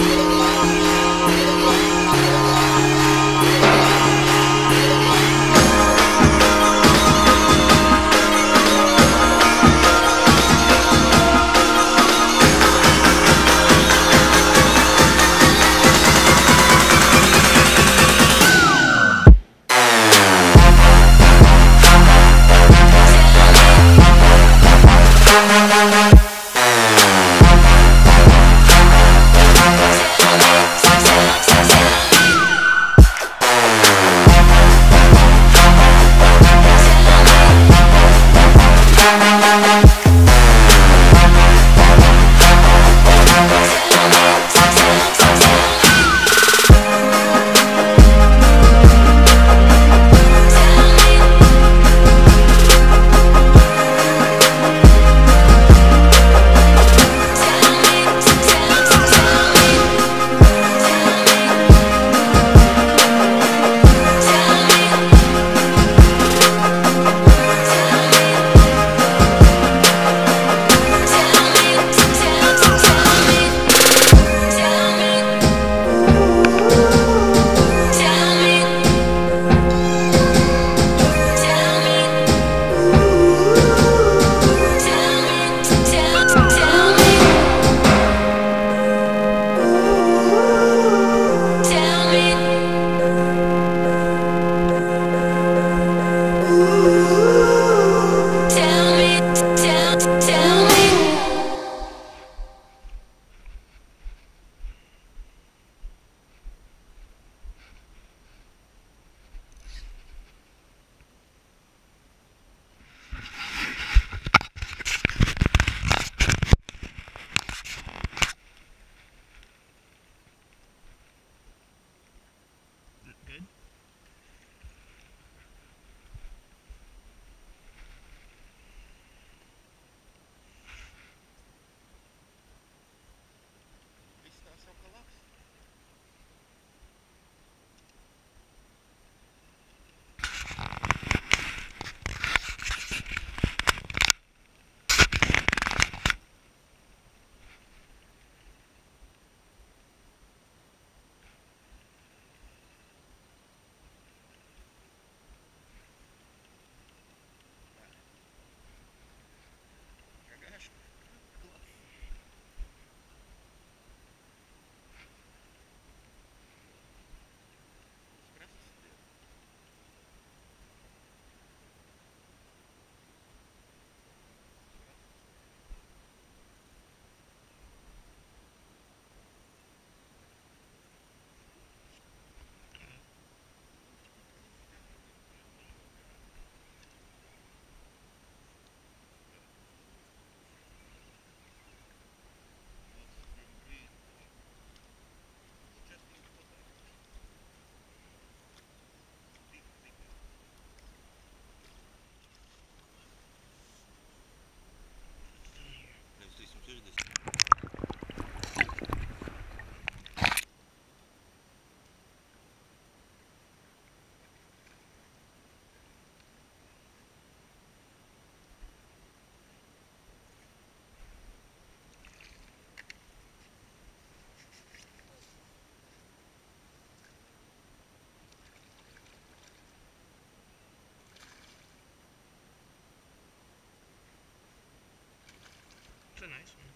you. Nice.